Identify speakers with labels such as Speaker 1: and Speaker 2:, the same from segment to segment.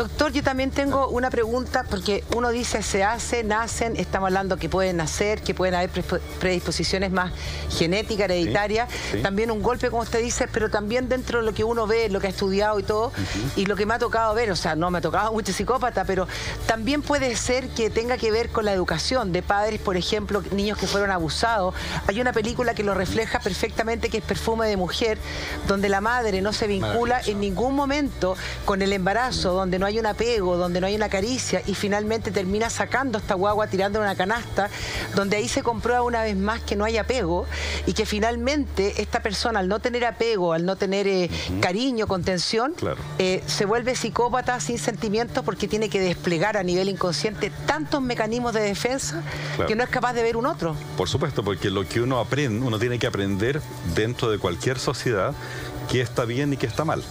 Speaker 1: Doctor, yo también tengo una pregunta, porque uno dice se hace, nacen, estamos hablando que pueden nacer, que pueden haber predisposiciones más genéticas, hereditarias, también un golpe, como usted dice, pero también dentro de lo que uno ve, lo que ha estudiado y todo, y lo que me ha tocado ver, o sea, no me ha tocado mucho psicópata, pero también puede ser que tenga que ver con la educación de padres, por ejemplo, niños que fueron abusados. Hay una película que lo refleja perfectamente, que es Perfume de Mujer, donde la madre no se vincula en ningún momento con el embarazo, donde no hay un apego, donde no hay una caricia y finalmente termina sacando esta guagua tirando en una canasta, donde ahí se comprueba una vez más que no hay apego y que finalmente esta persona al no tener apego, al no tener eh, cariño, contención, eh, se vuelve psicópata sin sentimientos porque tiene que desplegar a nivel inconsciente tantos mecanismos de defensa que no es capaz de ver un otro.
Speaker 2: Por supuesto, porque lo que uno aprende, uno tiene que aprender dentro de cualquier sociedad qué está bien y qué está mal.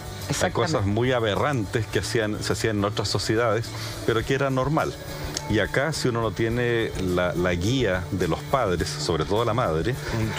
Speaker 2: Hay cosas muy aberrantes que hacían, se hacían en otras sociedades, pero que era normal. Y acá, si uno no tiene la, guía de los padres, sobre todo la madre,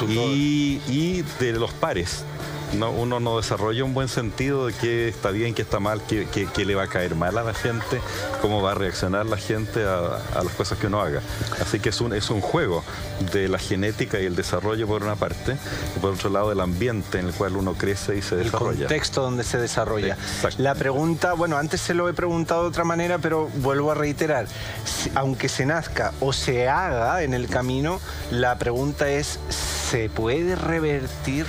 Speaker 2: y, y de los pares, uno no desarrolla un buen sentido de qué está bien, qué está mal, qué, le va a caer mal a la gente, cómo va a reaccionar la gente a, las cosas que uno haga. Así que es un, es un juego de la genética y el desarrollo por una parte, y por otro lado el ambiente en el cual uno crece y se desarrolla.
Speaker 3: El contexto donde se desarrolla. La pregunta, bueno, antes se lo he preguntado de otra manera, pero vuelvo a reiterar, aunque se nazca o se haga en el camino, la pregunta es, ¿se puede revertir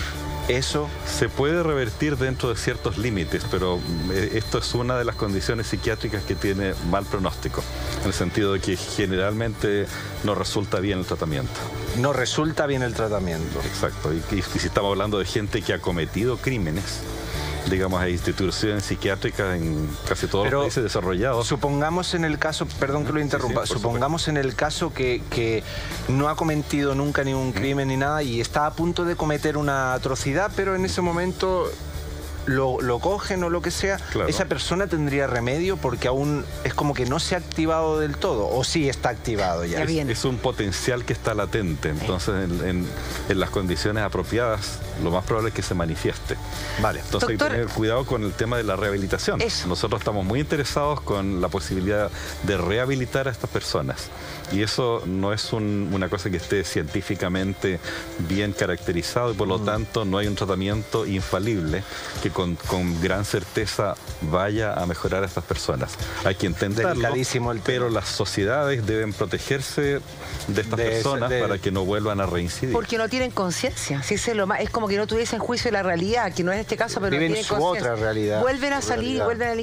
Speaker 3: eso
Speaker 2: se puede revertir dentro de ciertos límites, pero eh, esto es una de las condiciones psiquiátricas que tiene mal pronóstico, en el sentido de que generalmente no resulta bien el tratamiento.
Speaker 3: No resulta bien el tratamiento.
Speaker 2: Exacto, y, y si estamos hablando de gente que ha cometido crímenes, digamos, a instituciones psiquiátricas en casi todos los países desarrollados.
Speaker 3: Supongamos en el caso, perdón que lo interrumpa, supongamos en el caso que, que, no ha cometido nunca ningún crimen ni nada y está a punto de cometer una atrocidad, pero en ese momento lo, cogen o lo que sea, esa persona tendría remedio porque aún es como que no se ha activado del todo, o sí está activado ya.
Speaker 2: Es, un potencial que está latente, entonces en, las condiciones apropiadas lo más probable es que se manifieste. Vale. Entonces hay que tener cuidado con el tema de la rehabilitación. Nosotros estamos muy interesados con la posibilidad de rehabilitar a estas personas. Y eso no es una cosa que esté científicamente bien caracterizado y por lo mm. tanto no hay un tratamiento infalible que con, gran certeza vaya a mejorar a estas personas. Hay que entenderlo, pero las sociedades deben protegerse de estas personas para que no vuelvan a reincidir.
Speaker 1: Porque no tienen conciencia, si es, lo es como que no tuviesen juicio de la realidad, que no es este caso, pero
Speaker 3: Viven
Speaker 1: no tienen
Speaker 3: su otra realidad.
Speaker 1: Vuelven a salir y vuelven a